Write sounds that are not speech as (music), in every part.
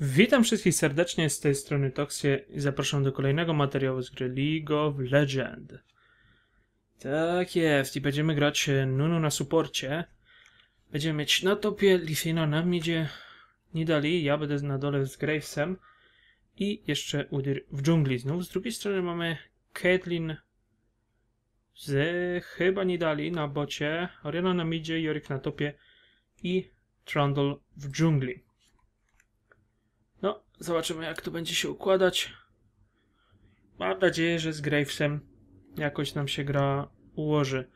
Witam wszystkich serdecznie z tej strony Toxie i zapraszam do kolejnego materiału z gry League of Legends. Tak jest i będziemy grać e, Nunu na suporcie. Będziemy mieć na topie Lifina na midzie Nidali, ja będę na dole z Gravesem i jeszcze Udyr w dżungli znów. Z drugiej strony mamy Caitlyn z chyba Nidali na bocie, Oriana na midzie, Jorik na topie i Trundle w dżungli. Zobaczymy jak to będzie się układać. Mam nadzieję, że z Gravesem jakoś nam się gra ułoży.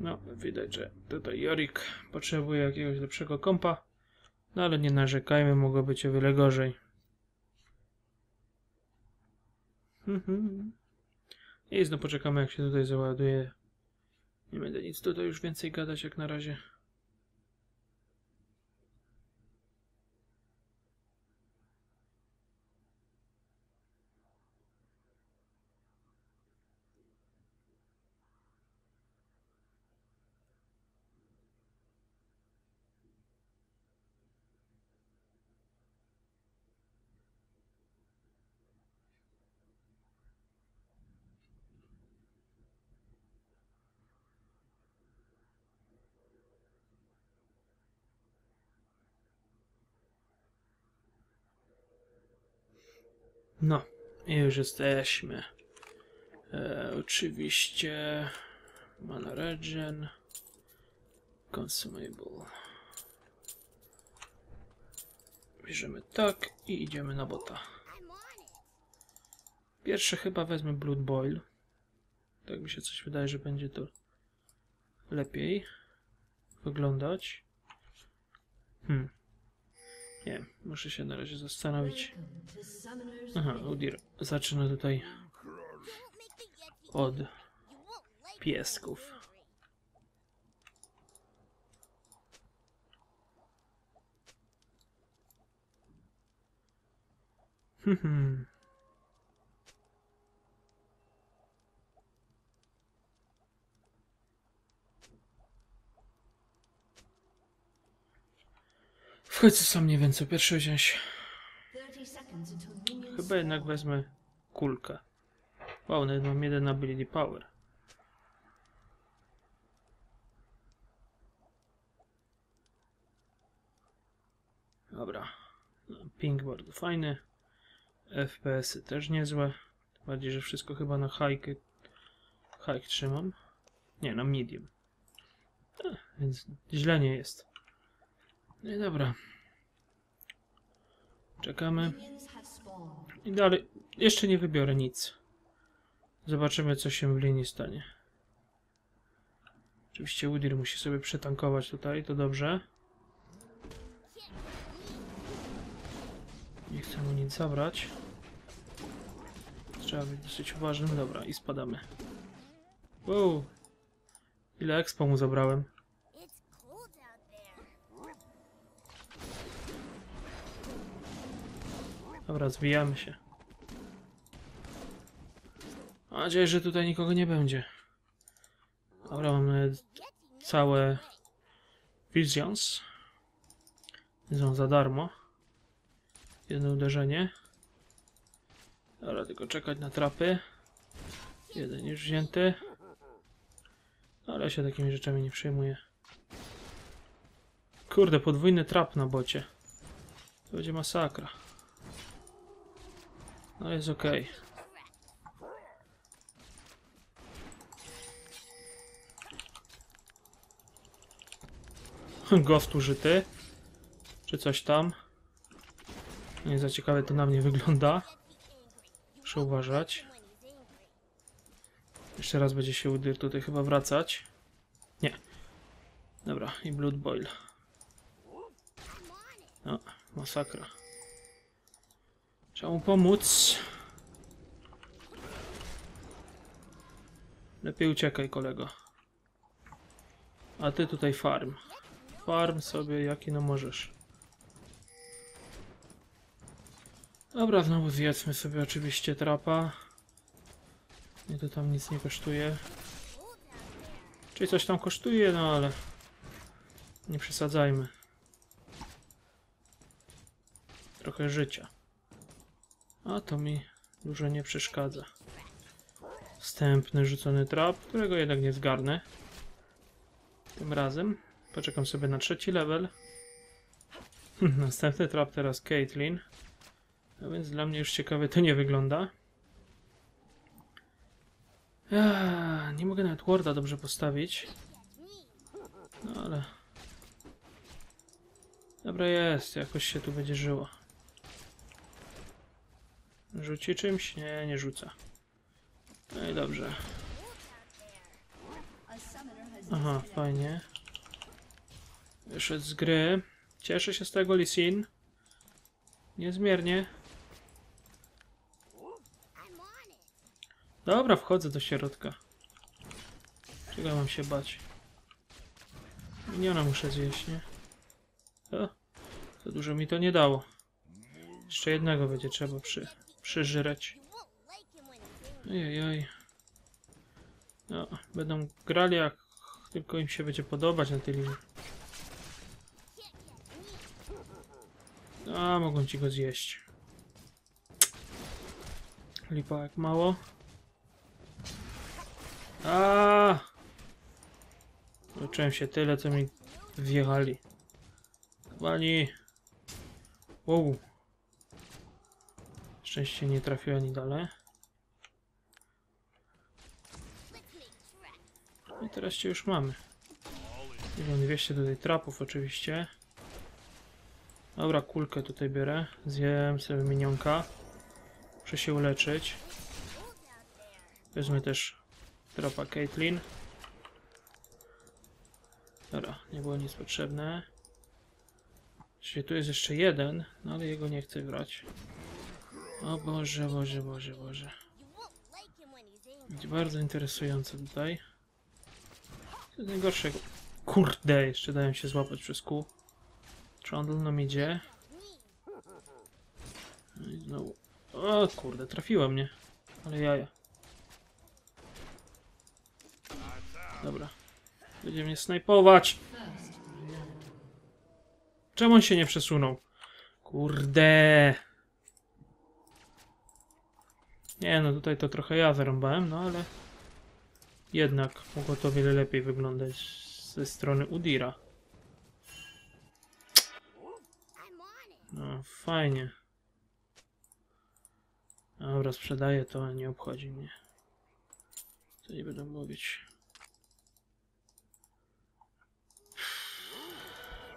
No, widać, że tutaj Jorik potrzebuje jakiegoś lepszego kompa. No ale nie narzekajmy, mogło być o wiele gorzej. (laughs) I znowu poczekamy jak się tutaj załaduje. Nie będę nic tutaj już więcej gadać jak na razie. No, już jesteśmy. E, oczywiście Mana Regen Consumable. Bierzemy tak i idziemy na bota. Pierwsze chyba wezmę Blood Boil. Tak mi się coś wydaje, że będzie to lepiej wyglądać. Hmm. Nie muszę się na razie zastanowić. Aha, Udir zaczyna tutaj od piesków. Hmm. W końcu sam nie wiem co pierwszy wziąć. Chyba jednak wezmę kulkę. Wow, nawet mam jeden ability power. Dobra. No, Ping bardzo fajny. FPS-y też niezłe. Tym Bardziej, że wszystko chyba na hike, hike trzymam. Nie, na medium. Eh, więc źle nie jest. No i dobra. Czekamy. I dalej. Jeszcze nie wybiorę nic. Zobaczymy, co się w linii stanie. Oczywiście Udir musi sobie przetankować tutaj, to dobrze. Nie chcę mu nic zabrać. Trzeba być dosyć uważnym. Dobra, i spadamy. Wow. Ile expo mu zabrałem? Dobra, zwijamy się. Mam nadzieję, że tutaj nikogo nie będzie. Dobra, mamy całe Visions. Są za darmo. Jedno uderzenie. Dobra, tylko czekać na trapy. Jeden już wzięty. Ale się takimi rzeczami nie przejmuję. Kurde, podwójny trap na bocie. To będzie masakra. No jest okej. (laughs) Ghost użyty. Czy coś tam. Nie za ciekawe to na mnie wygląda. Muszę uważać. Jeszcze raz będzie się udyr tutaj chyba wracać. Nie. Dobra, i Blood Boil. No, masakra. Trzeba mu pomóc. Lepiej uciekaj, kolego. A ty tutaj farm. Farm sobie jaki no możesz. Dobra, znowu zjedzmy sobie oczywiście trapa. Nie to tam nic nie kosztuje. Czyli coś tam kosztuje, no ale nie przesadzajmy. trochę życia. A to mi dużo nie przeszkadza. Wstępny rzucony trap, którego jednak nie zgarnę. Tym razem poczekam sobie na trzeci level. (laughs) Następny trap teraz Caitlyn. A więc dla mnie już ciekawie to nie wygląda. Ja, nie mogę nawet Warda dobrze postawić. No ale... Dobra jest, jakoś się tu będzie żyło. Rzuci czymś? Nie, nie rzuca. No i dobrze. Aha, fajnie. Wyszedł z gry. Cieszę się z tego, Lisin. Niezmiernie. Dobra, wchodzę do środka. Czego mam się bać? Miniona muszę zjeść, nie? O, za dużo mi to nie dało. Jeszcze jednego będzie trzeba przy, angry. Ojej. No, będą grali jak tylko im się będzie podobać na tej linii. A, mogą ci go zjeść. Lipa jak mało. A! Uczyłem się tyle, co mi wjechali. Wali. Wow. Szczęście nie trafiła ani dalej. Tracks. I teraz cię już mamy. Milion 200 tutaj trapów oczywiście. Dobra, kulkę tutaj biorę. Zjem sobie minionka. Muszę się uleczyć. Wezmę też trapa Caitlyn. Dobra, nie było nic potrzebne. Czyli tu jest jeszcze jeden, no ale jego nie chcę brać. O Boże, Boże, Boże, Boże. Będzie bardzo interesujące tutaj. Najgorszego? Kurde, jeszcze dają się złapać przez kół. Trundle nam idzie. No i znowu. O kurde, trafiła mnie. Ale jaja. Dobra. Będzie mnie snajpować. Czemu on się nie przesunął? Kurde. Nie no, tutaj to trochę ja wyrąbałem, no ale... Jednak mogło to wiele lepiej wyglądać ze strony Udira. No, fajnie. Dobra, sprzedaję to, nie obchodzi mnie. Co nie będę mówić.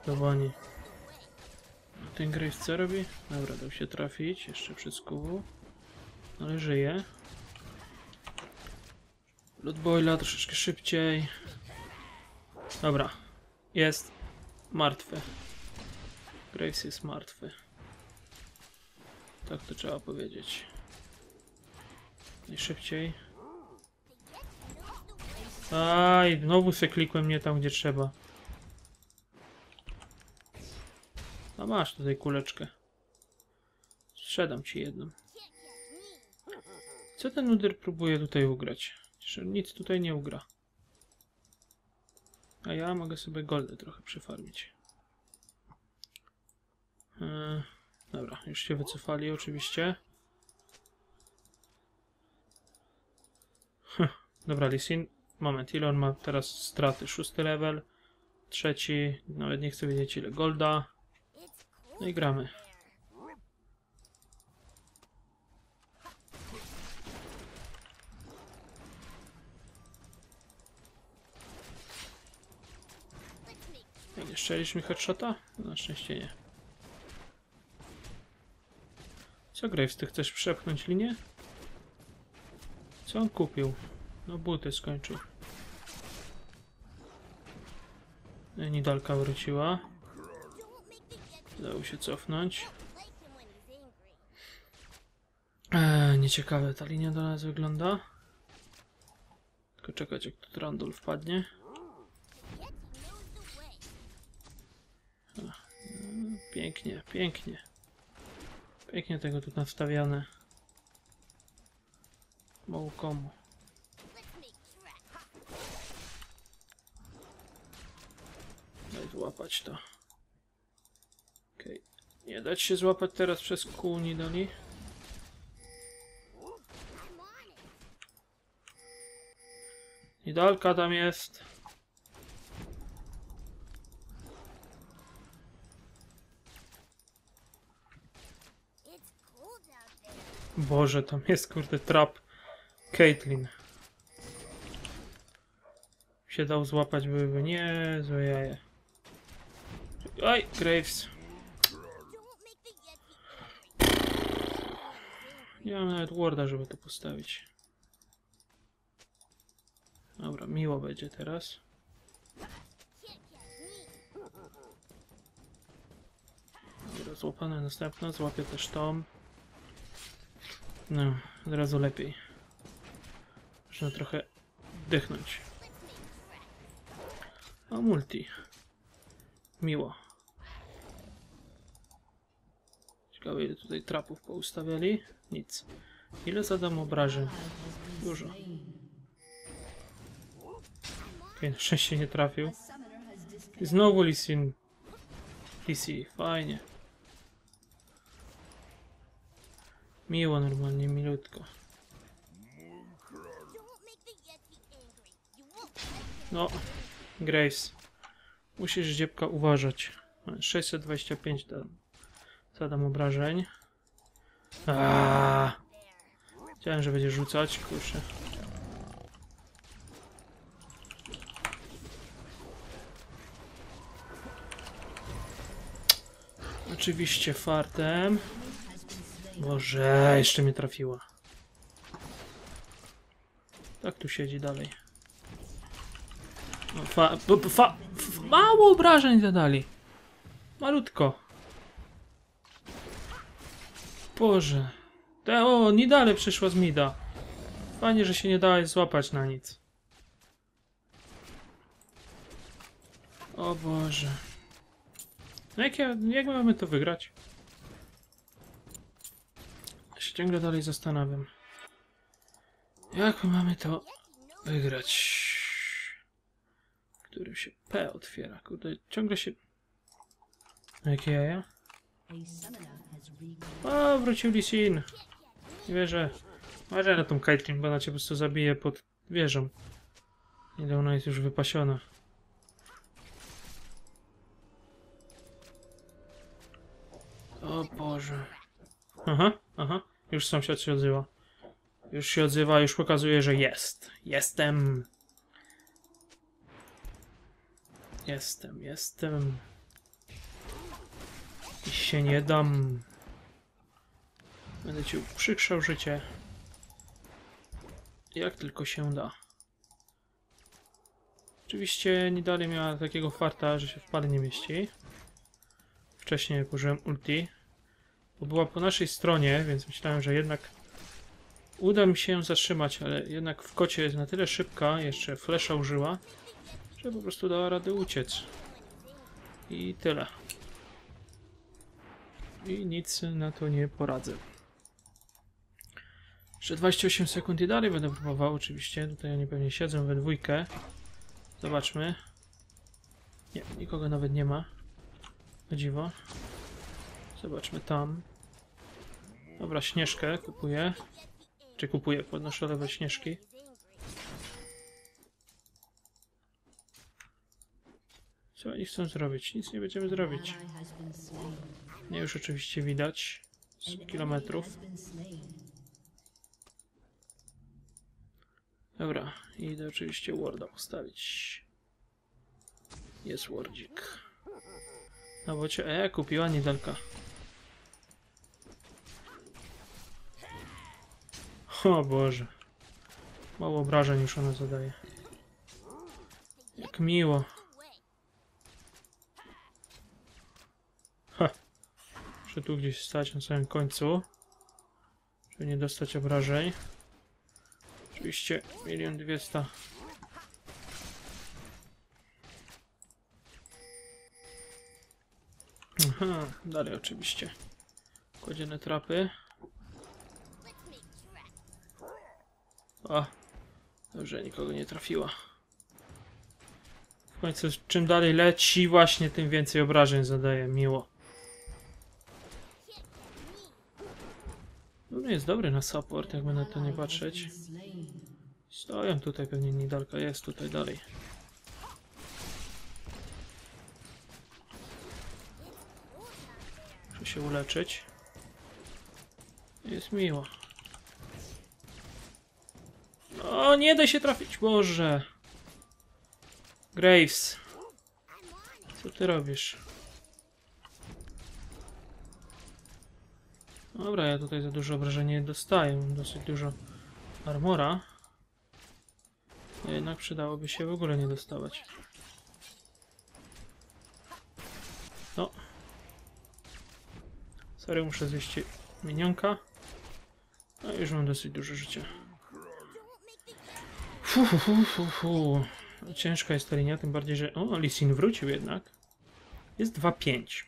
Dowani. Ten Graves co robi? Dobra, dał się trafić, jeszcze przed skuwu. Ale żyje. Bloodboila troszeczkę szybciej. Dobra. Jest. Martwy. Graves jest martwy. Tak to trzeba powiedzieć. Najszybciej. Aj, znowu se klikłem nie tam, gdzie trzeba. A masz tutaj kuleczkę. Sprzedam ci jedną. Co ten nuder próbuje tutaj ugrać? Przecież nic tutaj nie ugra. A ja mogę sobie goldę trochę przyfarmić. Eee, dobra, już się wycofali oczywiście. Dobra, Lisin. Moment, ile on ma teraz straty? Szósty level. Trzeci, nawet nie chcę wiedzieć ile golda. No i gramy. Mi headshota? Na szczęście nie. Co Graves, ty chcesz przepchnąć linię? Co on kupił? No buty skończył. E, Nidalka wróciła. Udało się cofnąć. Eee, nieciekawe ta linia do nas wygląda. Tylko czekać jak tu Trundle wpadnie. Pięknie, pięknie. Pięknie tego tu nastawiane. Mało komu. Daj złapać to. Okej. Nie dać się złapać teraz przez kół it. Nidalka tam jest. Boże, tam jest kurde trap. Caitlyn. Się dał złapać, byłyby niezłe jaje. Oj, Graves. Nie mam nawet Warda, żeby to postawić. Dobra, miło będzie teraz. złapane następna, złapię też tą. No, od razu lepiej. Można trochę dychnąć. O, multi. Miło. Ciekawe ile tutaj trapów poustawiali. Nic. Ile zadam obrażeń? Dużo. Okej, na szczęście nie trafił. I znowu Lisin. PC, fajnie. Miło normalnie, milutko. No, Grace. Musisz dziebka uważać. 625 dam. Zadam obrażeń. Aaaa. Chciałem, że będzie rzucać, kurczę. Oczywiście fartem. Boże, jeszcze mnie trafiła. Tak tu siedzi dalej. No, fa, fa, mało obrażeń zadali. Malutko. Boże. Te, o, Nidale przyszła z Mida. Fajnie, że się nie dałeś złapać na nic. O Boże. No jak, ja, jak my mamy to wygrać? Ciągle dalej zastanawiam. Jak my mamy to wygrać? Którym się P otwiera. Kurde, ciągle się... Jakie jaja? O, wrócił Lee. Nie wierzę. Uważaj na tą Caitlyn, bo ona cię po prostu zabije pod wieżą. Ile ona jest już wypasiona. O Boże. Aha, aha. Już sąsiad się odzywa. Już się odzywa, już pokazuje, że jest. Jestem. Jestem, jestem. I się nie dam. Będę ci uprzykrzał życie. Jak tylko się da. Oczywiście nie dalej miała takiego farta, że się w pale nie mieści. Wcześniej jak użyłem ulti. Bo była po naszej stronie, więc myślałem, że jednak uda mi się ją zatrzymać, ale jednak w kocie jest na tyle szybka, jeszcze flesza użyła, że po prostu dała radę uciec. I tyle. I nic na to nie poradzę. Jeszcze 28 sekund i dalej będę próbował, oczywiście. Tutaj oni pewnie siedzą we dwójkę. Zobaczmy. Nie, nikogo nawet nie ma. O dziwo. Zobaczmy tam. Dobra, śnieżkę kupuję. Czy kupuję? Podnoszę lewe śnieżki. Co oni chcą zrobić? Nic nie będziemy zrobić. Nie już oczywiście widać. Z kilometrów. Dobra, idę oczywiście Warda postawić. Jest Wardzik. No bo cię, e, kupiła Nidalka. O Boże. Mało obrażeń już ona zadaje. Jak miło. Ha. Muszę tu gdzieś stać na samym końcu. Żeby nie dostać obrażeń. Oczywiście milion dwieście. Aha, dalej oczywiście. Kładziene trapy. O, dobrze, nikogo nie trafiła. W końcu czym dalej leci właśnie, tym więcej obrażeń zadaje. Miło. No jest dobry na support, jakby na to nie patrzeć. Stoją tutaj pewnie Nidalka jest tutaj dalej. Muszę się uleczyć. Jest miło. O, nie da się trafić, Boże. Graves. Co ty robisz? Dobra, ja tutaj za dużo obrażeń nie dostaję. Mam dosyć dużo armora. Jednak przydałoby się w ogóle nie dostawać. No. Sorry, muszę zjeść minionka. A już mam dosyć dużo życia. Ciężka jest ta linia, tym bardziej, że... O, Lisin wrócił jednak. Jest 2-5.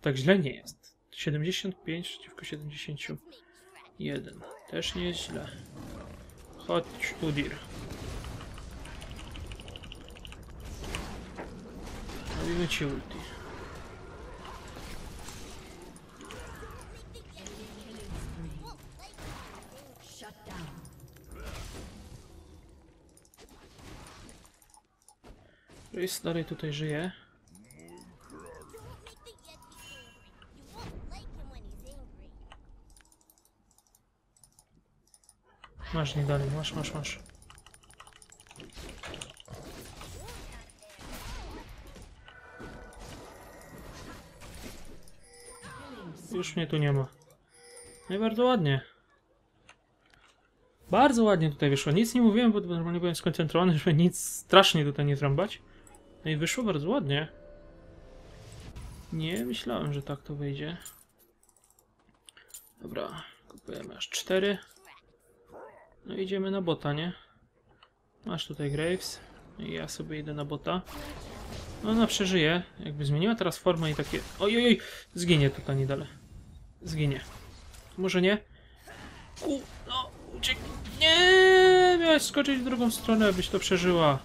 Tak źle nie jest. 75 przeciwko 71. Też nie jest źle. Chodź, Udir. Robimy ci ulti. Him when he's angry. Masz nie dalej, masz, masz, masz. Już mnie tu nie ma. No i bardzo ładnie. Bardzo ładnie tutaj wyszło. Nic nie mówiłem, bo normalnie byłem skoncentrowany, żeby nic strasznie tutaj nie zrąbać. No i wyszło bardzo ładnie. Nie myślałem, że tak to wyjdzie. Dobra, kupujemy aż cztery. No idziemy na bota, nie? Masz tutaj Graves. I ja sobie idę na bota. No ona przeżyje. Jakby zmieniła teraz formę i takie... Oj, oj, oj! Zginie tutaj nie dalej. Zginie. Może nie? Ku... No, uciek... Nie! Miałeś skoczyć w drugą stronę, abyś to przeżyła.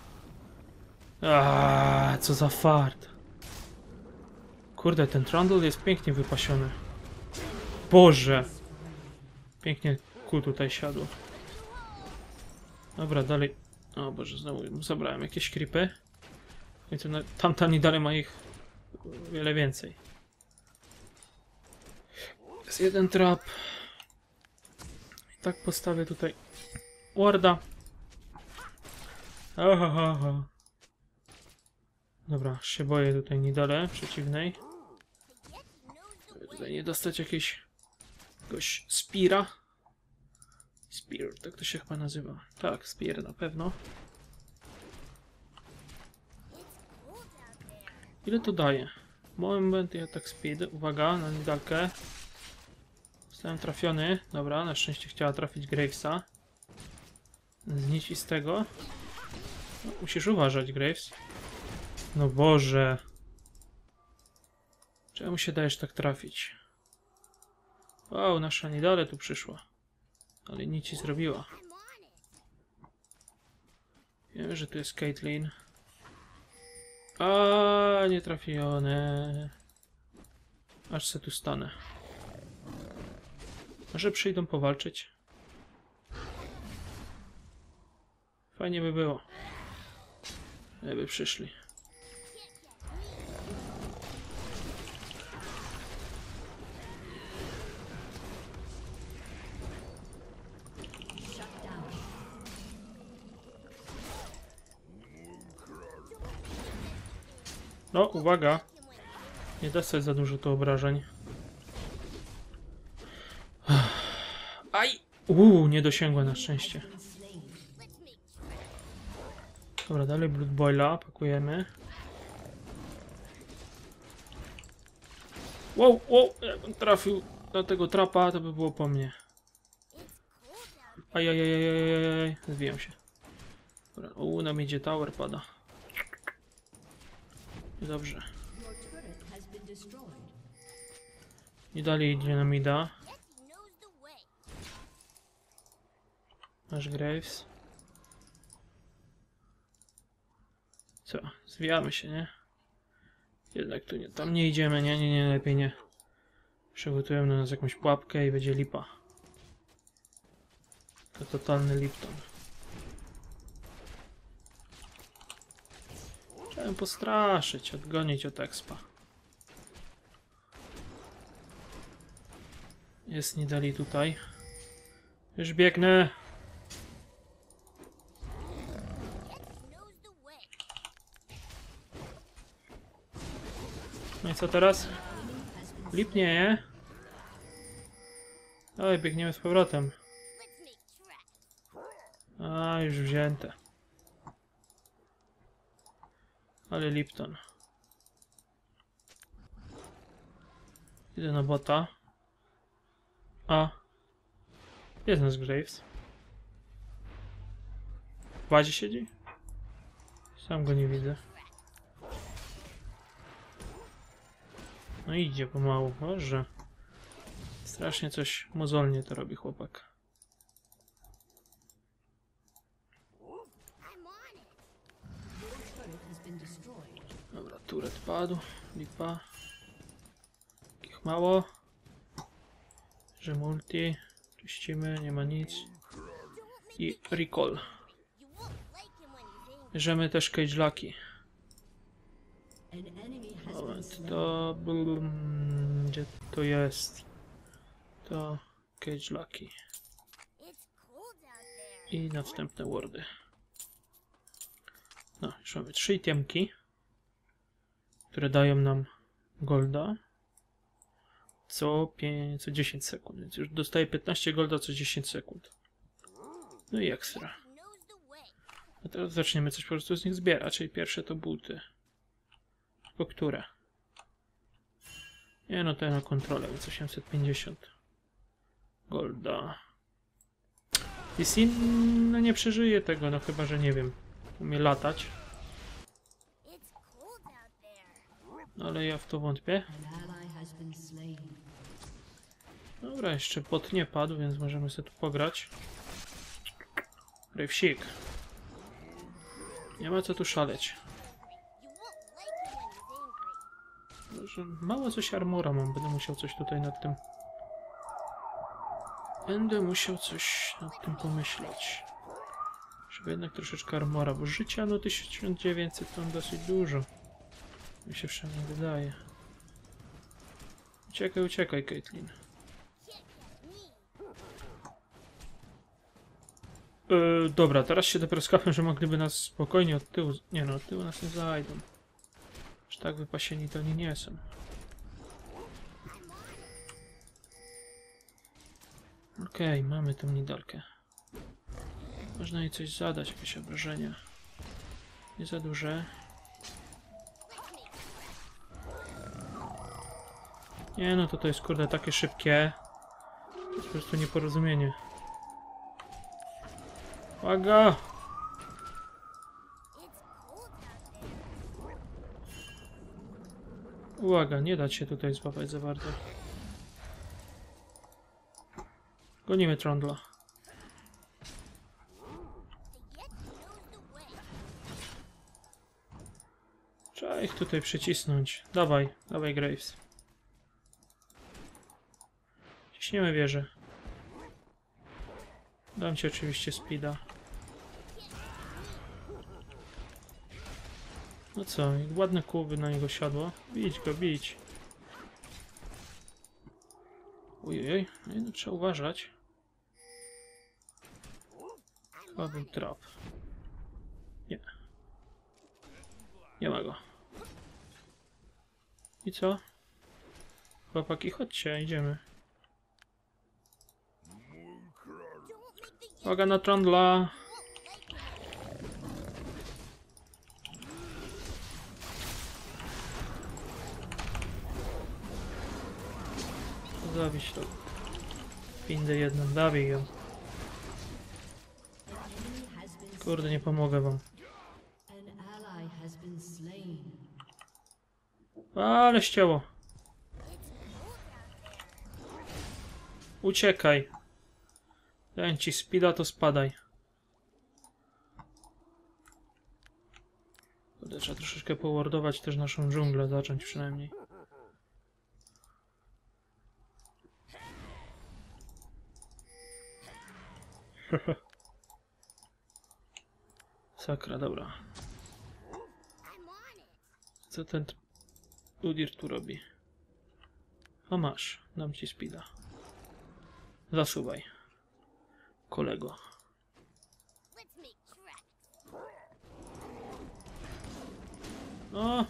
Aaaa, co za fart. Kurde, ten Trundle jest pięknie wypasiony. Boże! Pięknie ku tutaj siadło. Dobra, dalej. O Boże, znowu zabrałem jakieś creepy. W końcu na, tamtani dalej ma ich wiele więcej. Jest jeden trap. I tak postawię tutaj warda. Aha. Dobra, się boję tutaj Nidale przeciwnej. Tutaj nie dostać jakiegoś, Spira. Spear, tak to się chyba nazywa. Tak, Spear na pewno. Ile to daje? Moment i atak speed. Uwaga, na nidalkę. Zostałem trafiony. Dobra, na szczęście chciała trafić Gravesa. Z niecistego. No, musisz uważać, Graves. No Boże. Czemu się dajesz tak trafić? Wow, nasza Nidale tu przyszła. Ale nic ci zrobiła. Wiem, że tu jest Caitlyn. A nie trafione. Aż se tu stanę. Może przyjdą powalczyć? Fajnie by było. Jakby przyszli. No, uwaga. Nie dostać za dużo tu obrażeń. Aj! Uuu, nie dosięgła na szczęście. Dobra, dalej Blood Boila pakujemy. Wow, wow, jakbym trafił na tego trapa, to by było po mnie. Ajajajajajajaj, zwijam się. Dobra, u, nam idzie tower, pada. Dobrze. I dalej idzie na mida. Yeti knows the way. Masz Graves. Co? Zwijamy się, nie? Jednak tu nie, tam nie idziemy, nie, nie, nie, lepiej nie. Przygotują na nas jakąś pułapkę i będzie lipa. To totalny Lipton. Chciałem postraszyć, odgonić od expa. Jest nie dali tutaj. Już biegnę. No i co teraz? Lipnie, Oj, biegniemy z powrotem. A, już wzięte. Ale Lipton. Idę na bota. A. Jest nasz Graves. W bazie siedzi? Sam go nie widzę. No idzie pomału, Boże. Strasznie coś mozolnie to robi chłopak. Turet padł, lipa. Takich mało. Że multi. Czyścimy, nie ma nic. I recall. Bierzemy też cage lucky. Moment, to... mm, Gdzie to jest? To cage lucky. I następne wordy. No, już mamy trzy itemki, które dają nam golda co, pię- co 10 sekund, więc już dostaję 15 golda co 10 sekund. No i ekstra. A teraz zaczniemy coś po prostu z nich zbierać, czyli pierwsze to buty. Tylko które? Nie no, to ja na kontrolę, więc 850 golda. I Sin no nie przeżyje tego, no chyba, że nie wiem, umie latać, ale ja w to wątpię. Dobra, jeszcze bot nie padł, więc możemy sobie tu pograć. Rejwsik. Nie ma co tu szaleć. Mało coś armora mam, będę musiał coś tutaj nad tym... Będę musiał coś nad tym pomyśleć. Żeby jednak troszeczkę armora, bo życia no 1900 to dosyć dużo. Mi się przynajmniej wydaje. Uciekaj, uciekaj, Caitlyn. Yy, dobra, teraz się dopiero skapłem, że mogliby nas spokojnie od tyłu... Nie no, od tyłu nas nie zajdą. Że tak wypasieni to oni nie są. Okej, mamy tą nidalkę. Można jej coś zadać, jakieś obrażenia. Nie za duże. Nie no, to to jest kurde takie szybkie. To jest po prostu nieporozumienie. Uwaga! Uwaga, nie dać się tutaj złapać za bardzo. Gonimy way. Trzeba ich tutaj przycisnąć. Dawaj, dawaj Graves. Ciśniemy wieżę. Dam ci oczywiście speeda. No co, ładne kółby na niego siadło. Bić go, bić. Ojej, no jednak trzeba uważać. Chyba był trap. Nie. Nie ma go. I co? Chłopaki, chodźcie, idziemy. Uwaga na trądla! Zabić to. Pindę jedną, dawij ją. Kurde, nie pomogę wam. Ale ścięło. Uciekaj. Dałem ci spida, to spadaj. Tutaj trzeba troszeczkę powardować też naszą dżunglę, zacząć przynajmniej. (laughs) Sakra, dobra. Co ten udir tu robi? A masz, dam ci spida. Zasuwaj. Kolego. O!